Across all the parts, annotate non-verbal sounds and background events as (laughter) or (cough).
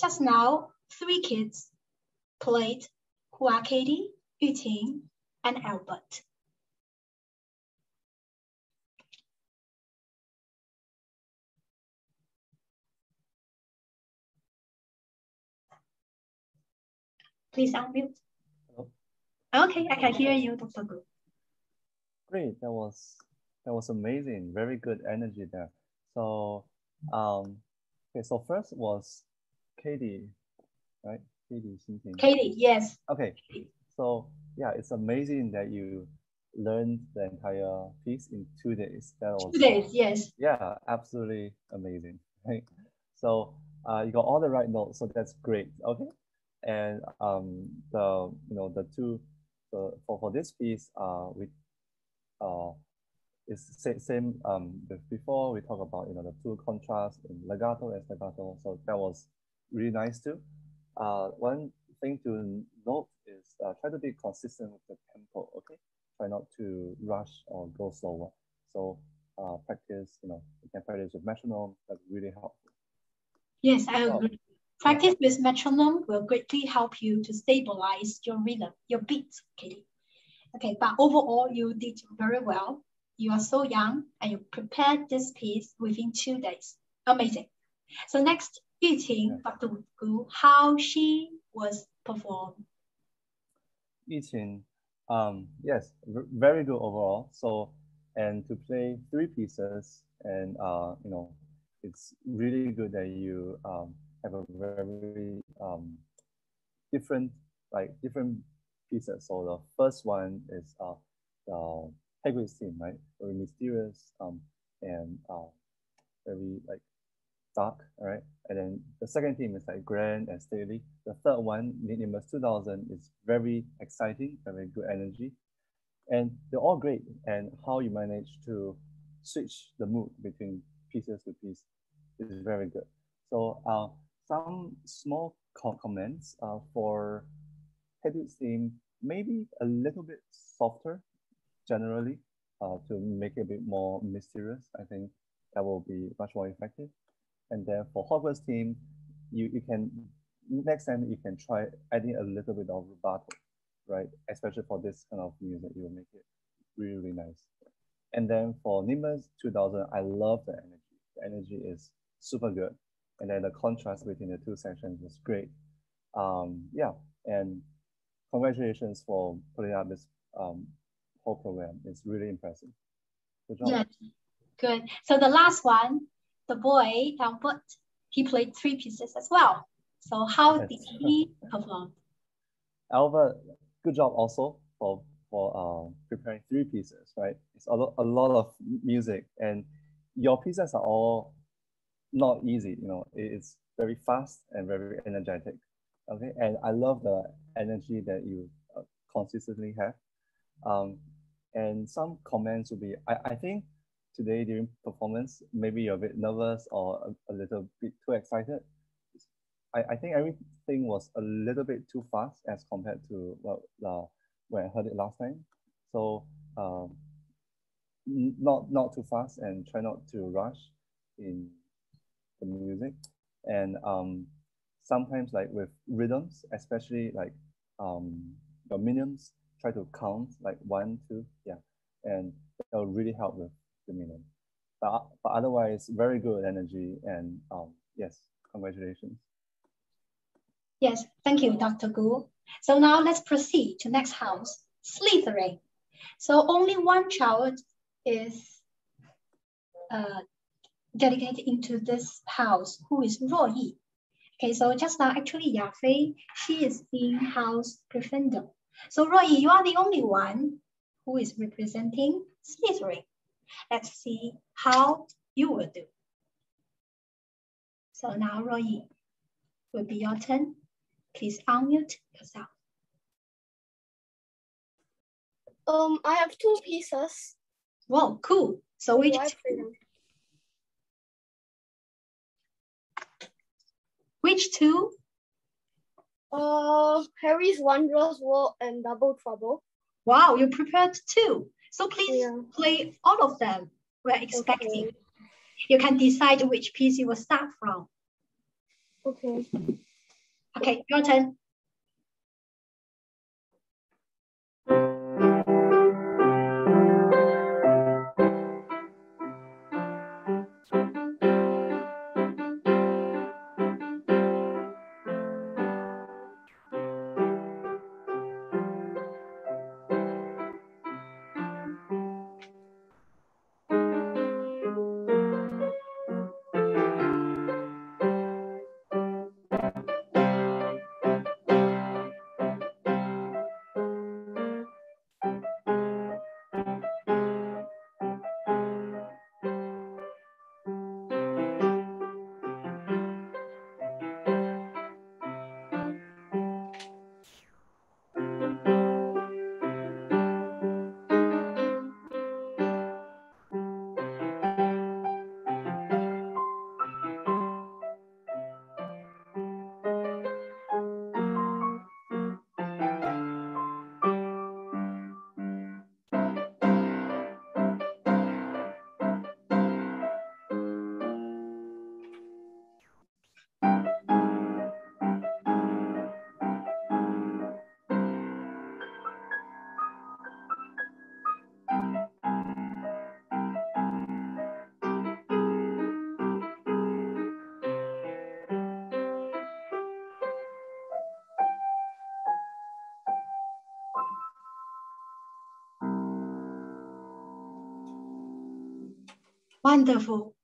Just now, three kids played Hua Katie, Yuting, and Albert. Please unmute. Hello. Okay, I can hear you, Dr. Gu. Great, that was that was amazing. Very good energy there. So, um, okay. So first was Katie, right? Katie, Xinting. Katie, yes. Okay. So yeah, it's amazing that you learned the entire piece in two days. That was two days, yes. Yeah, absolutely amazing. Right. So uh, you got all the right notes, so that's great. Okay and um, the you know the two the, for for this piece uh we uh is same same um before we talk about you know the two contrasts in legato and staccato so that was really nice too. Uh, one thing to note is uh, try to be consistent with the tempo. Okay, try not to rush or go slower. So uh, practice you know you can practice with metronome. That's really helpful. Yes, I agree. Practice with metronome will greatly help you to stabilize your rhythm, your beats, Katie. Okay, but overall, you did very well. You are so young and you prepared this piece within two days. Amazing. So next, Yuqing, Dr. Gu, how she was performed. Yuqing, um, yes, very good overall. So, and to play three pieces and, uh, you know, it's really good that you um, have a very um, different, like different pieces. So the first one is uh, the Hedwig's theme, right? Very mysterious um, and uh, very like dark, right? And then the second theme is like grand and stately. The third one, Nimbus 2000, is very exciting, very good energy. And they're all great. And how you manage to switch the mood between pieces to piece is very good. So uh, some small comments uh, for Hedwig's theme, maybe a little bit softer generally uh, to make it a bit more mysterious. I think that will be much more effective. And then for Hogwarts theme, you, you can, next time you can try adding a little bit of rubato, right? Especially for this kind of music, you will make it really, really nice. And then for Nimbus 2000, I love the energy. The energy is super good and then the contrast between the two sections was great. Um, yeah, and congratulations for putting up this um, whole program. It's really impressive. Good job. Yes, good. So the last one, the boy Albert, he played three pieces as well. So how yes. did he perform? Albert, good job also for for uh, preparing three pieces, right? It's a lot, a lot of music and your pieces are all not easy. You know, it's very fast and very energetic. Okay, and I love the energy that you uh, consistently have. Um, and some comments will be, I, I think today during performance, maybe you're a bit nervous or a, a little bit too excited. I, I think everything was a little bit too fast as compared to well, uh, when I heard it last time. So um, not not too fast and try not to rush in the music. And um, sometimes like with rhythms, especially like um, your minims, try to count like one, two, yeah. And that'll really help with the minim. But, but otherwise, very good energy and um, yes, congratulations. Yes, thank you, Dr. Gu. So now let's proceed to next house, Slytherin. So only one child is uh, dedicated into this house, who is Ruo Yi. Okay, so just now, actually, Ya Fei, she is in house Gryffindor. So Ruo Yi, you are the only one who is representing Slytherin. Let's see how you will do. So now, Ruo Yi, will be your turn. Please unmute yourself. Um, I have two pieces. Wow, cool. So which Which two? Uh, Harry's Wondrous World and Double Trouble. Wow, you prepared two. So please yeah. play all of them. We're expecting. Okay. You can decide which piece you will start from. Okay. Okay, your turn. Wonderful.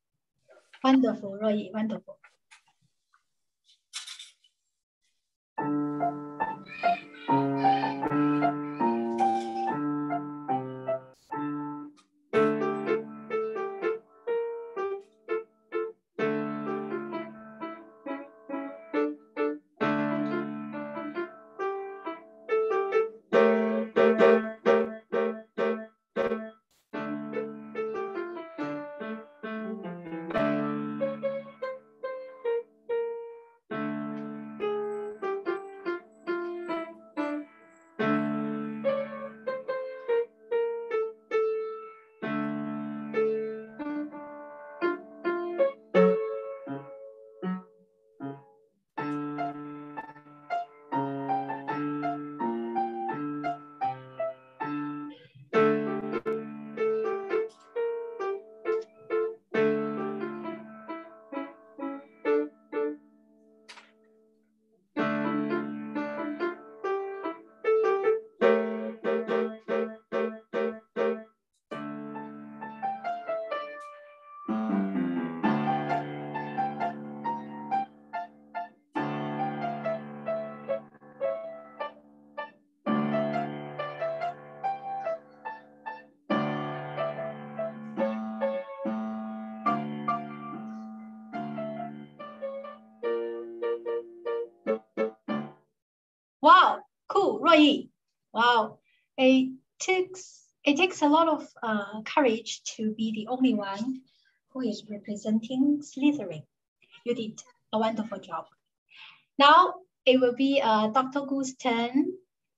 Wonderful, Roy, wonderful. Wow, cool, Roy. Wow, it takes it takes a lot of uh, courage to be the only one who is representing Slytherin. You did a wonderful job. Now it will be uh, Dr. Gu's turn.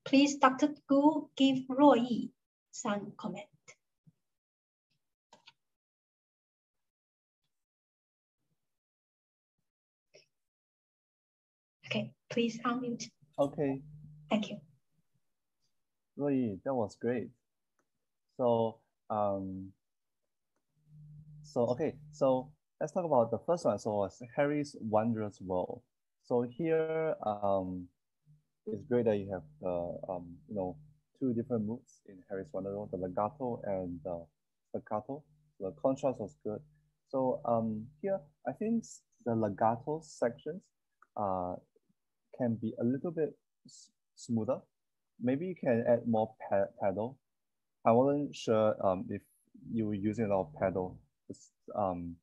Please, Dr. Gu, give Roy some comment. Okay, please unmute. Okay, Thank you. Roy, that was great. So, um, so okay, so let's talk about the first one. So it's Harry's Wondrous World. So here, um, it's great that you have the, um, you know, two different moods in Harry's Wondrous World, the legato and the staccato. The contrast was good. So um, here, I think the legato sections uh, can be a little bit smoother. Maybe you can add more pedal. I wasn't sure um, if you were using a lot of pedal um,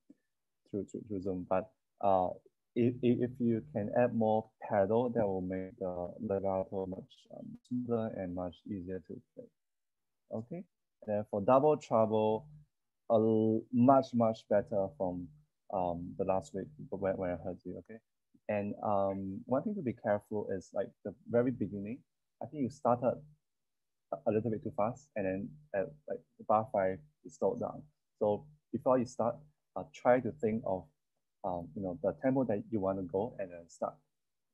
through, through, through Zoom, but uh, if, if you can add more pedal, that will make the legato much um, smoother and much easier to play. Okay, and for double trouble, a much, much better from um, the last week when, when I heard you, okay? And um, one thing to be careful is like the very beginning, I think you started a little bit too fast and then at like bar five, you slowed down. So before you start, uh, try to think of um, you know, the tempo that you want to go and then start.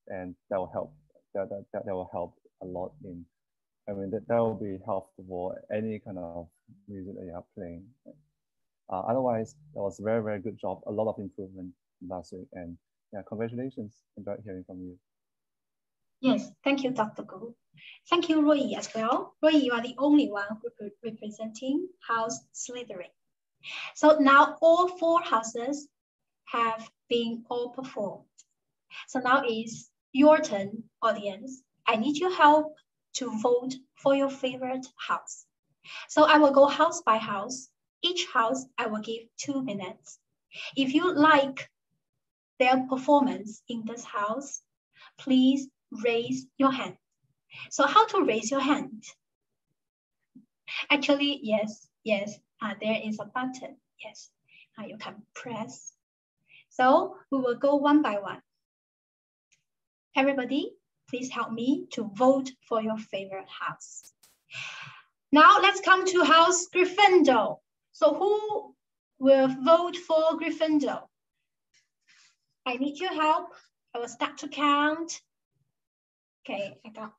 And that will help. That, that, that, will help a lot in, I mean, that, that will be helpful for any kind of music that you are playing. Uh, otherwise, that was very, very good job. A lot of improvement last week. And yeah, congratulations. Enjoyed hearing from you. Yes, thank you, Dr. Gu. Thank you, Roy, as well. Roy, you are the only one who representing House Slytherin. So now all four houses have been all performed. So now is your turn, audience. I need your help to vote for your favorite house. So I will go house by house. Each house I will give two minutes. If you like their performance in this house, please raise your hand. So how to raise your hand? Actually, yes, yes, uh, there is a button. Yes, uh, you can press. So we will go one by one. Everybody, please help me to vote for your favorite house. Now let's come to House Gryffindor. So who will vote for Gryffindor? I need your help. I will start to count. Okay, I got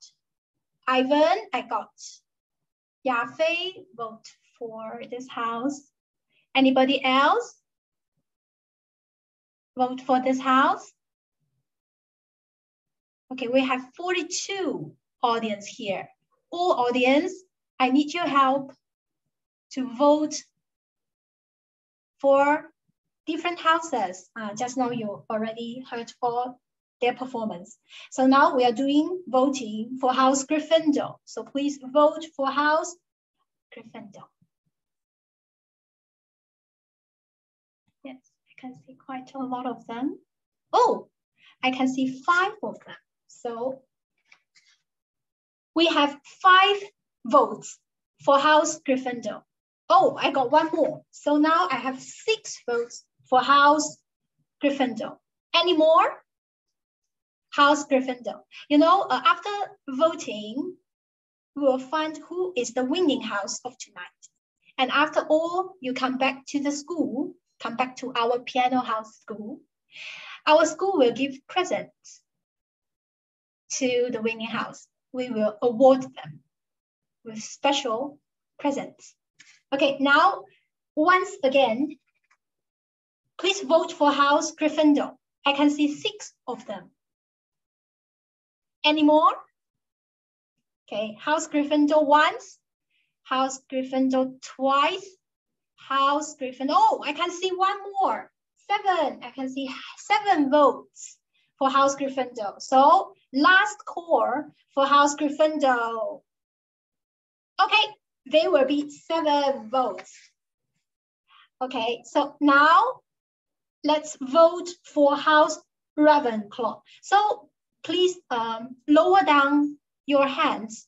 Ivan, I got Yafei, vote for this house. Anybody else? Vote for this house? Okay, we have 42 audience here. All audience, I need your help to vote for different houses. Uh, just now you already heard for their performance. So now we are doing voting for House Gryffindor. So please vote for House Gryffindor. Yes, I can see quite a lot of them. Oh, I can see five of them. So we have five votes for House Gryffindor. Oh, I got one more. So now I have six votes for House Gryffindor. Any more? House Gryffindor. You know, uh, after voting, we will find who is the winning house of tonight. And after all, you come back to the school, come back to our piano house school. Our school will give presents to the winning house. We will award them with special presents. Okay, now, once again, please vote for House Gryffindor. I can see six of them anymore? Okay, House Gryffindor once, House Gryffindor twice, House Gryffindor, oh, I can see one more, seven, I can see seven votes for House Gryffindor. So last call for House Gryffindor. Okay, there will be seven votes. Okay, so now let's vote for House Ravenclaw. So please um, lower down your hands.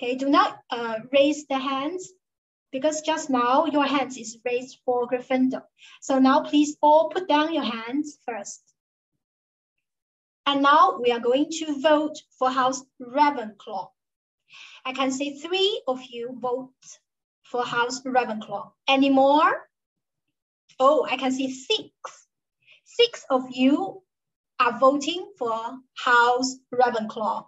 Okay, do not uh, raise the hands because just now your hands is raised for Gryffindor. So now please all put down your hands first. And now we are going to vote for House Ravenclaw. I can see three of you vote for House Ravenclaw. Any more? Oh, I can see six. Six of you are voting for House Ravenclaw.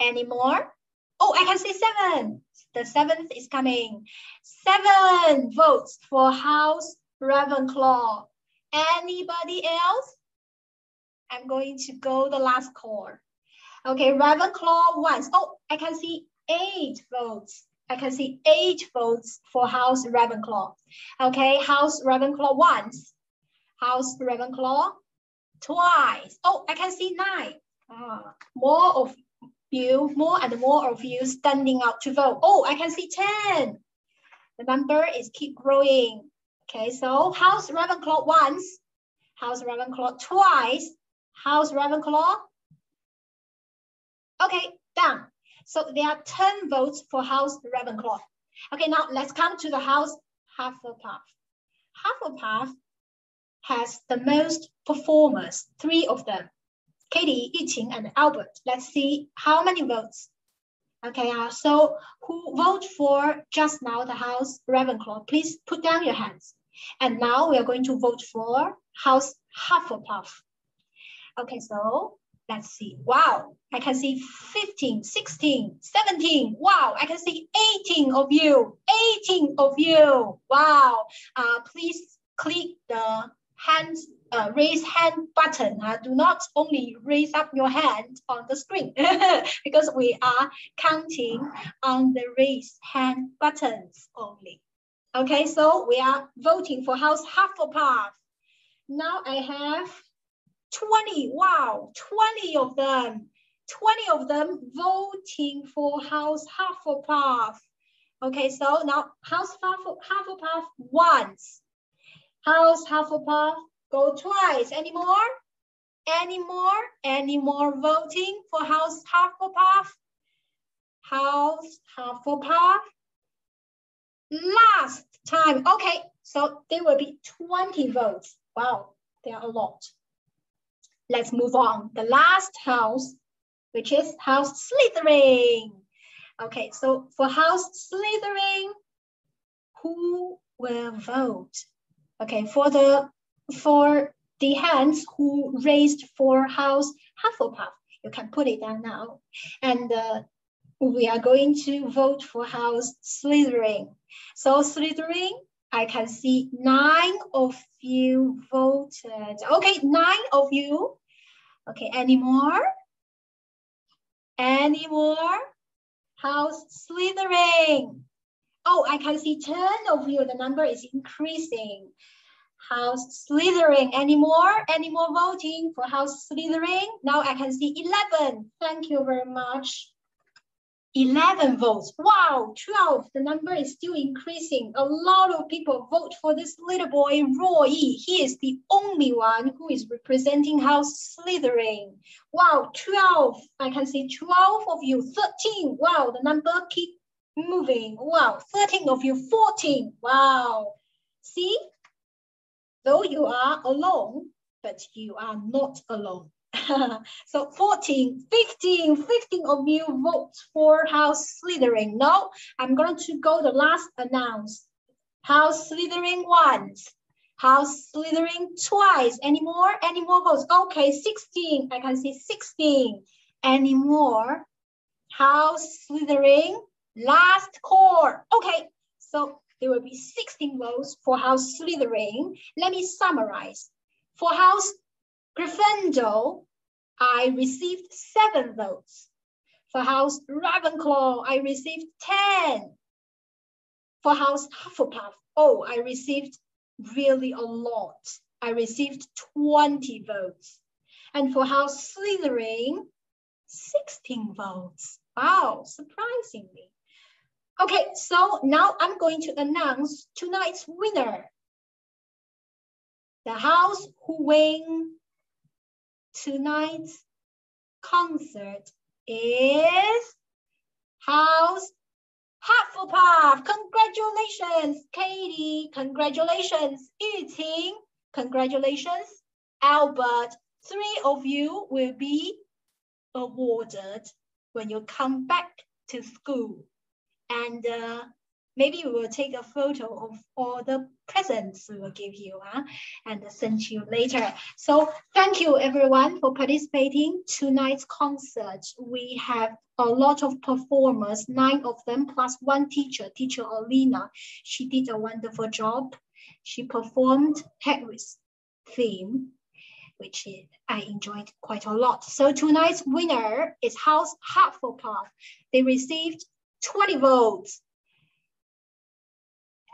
Any more? Oh, I can see seven. The seventh is coming. Seven votes for House Ravenclaw. Anybody else? I'm going to go the last call. Okay, Ravenclaw once. Oh, I can see eight votes. I can see eight votes for House Ravenclaw. Okay, House Ravenclaw once. House Ravenclaw twice. Oh, I can see nine. Uh, more of you, more and more of you standing out to vote. Oh, I can see 10. The number is keep growing. Okay, so House Ravenclaw once, House Ravenclaw twice, House Ravenclaw. Okay, done. So there are 10 votes for House Ravenclaw. Okay, now let's come to the House Hufflepuff. Hufflepuff has the most performers, three of them. Katie, Yiqing, and Albert. Let's see how many votes. Okay, uh, so who vote for just now the House Ravenclaw? Please put down your hands. And now we are going to vote for House Hufflepuff. Okay, so let's see. Wow, I can see 15, 16, 17. Wow, I can see 18 of you, 18 of you. Wow, uh, please click the hands uh, raise hand button. Uh, do not only raise up your hand on the screen (laughs) because we are counting on the raise hand buttons only. Okay, so we are voting for House Hufflepuff. Now I have 20, wow, 20 of them, 20 of them voting for House Hufflepuff. Okay, so now House Hufflepuff once, House Hufflepuff go twice. Any more? Any more? Any more voting for House Hufflepuff? House Hufflepuff. Last time. Okay, so there will be 20 votes. Wow, there are a lot. Let's move on. The last house, which is House Slytherin. Okay, so for House Slytherin, who will vote? Okay, for the for the hands who raised for House Hufflepuff, you can put it down now. And uh, we are going to vote for House Slytherin. So Slytherin, I can see nine of you voted. Okay, nine of you. Okay, any more? Any more? House Slytherin. Oh, I can see 10 of you. The number is increasing. House Slytherin. Any more? Any more voting for House Slytherin? Now I can see 11. Thank you very much. 11 votes. Wow, 12. The number is still increasing. A lot of people vote for this little boy, Roy. He is the only one who is representing House Slytherin. Wow, 12. I can see 12 of you. 13. Wow, the number keep moving. Wow, 13 of you. 14. Wow. See? Though you are alone, but you are not alone. (laughs) so 14, 15, 15 of you vote for House Slytherin. No, I'm going to go the last announce. House Slytherin once, House Slytherin twice. Any more? Any more votes? Okay, 16. I can see 16. Any more? House Slytherin last call. Okay, so there will be 16 votes for House Slytherin. Let me summarize. For House Gryffindor, I received seven votes. For House Ravenclaw, I received 10. For House Hufflepuff, oh, I received really a lot. I received 20 votes. And for House Slytherin, 16 votes. Wow, surprisingly. Okay, so now I'm going to announce tonight's winner. The house who win tonight's concert is House Hufflepuff. Congratulations, Katie. Congratulations, Yuting. Congratulations, Albert. Three of you will be awarded when you come back to school. And uh, maybe we will take a photo of all the presents we will give you huh? and send you later. So thank you everyone for participating tonight's concert. We have a lot of performers, nine of them plus one teacher, teacher Alina. She did a wonderful job. She performed Hagrid's theme, which I enjoyed quite a lot. So tonight's winner is House Hufflepuff. They received 20 votes.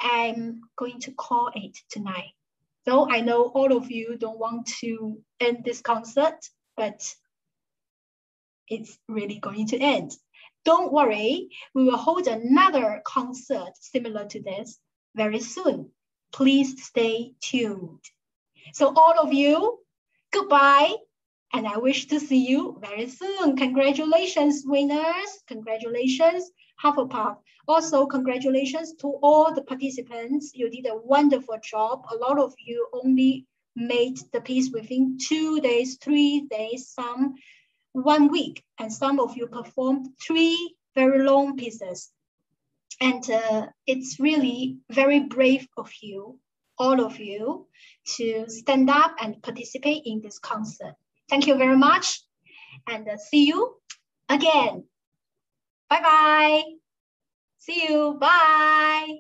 I'm going to call it tonight. So I know all of you don't want to end this concert, but it's really going to end. Don't worry, we will hold another concert similar to this very soon. Please stay tuned. So all of you, goodbye, and I wish to see you very soon. Congratulations, winners. Congratulations. Hufflepuff. Also, congratulations to all the participants. You did a wonderful job. A lot of you only made the piece within two days, three days, some one week, and some of you performed three very long pieces. And uh, it's really very brave of you all of you to stand up and participate in this concert. Thank you very much and uh, see you again. Bye-bye. See you. Bye.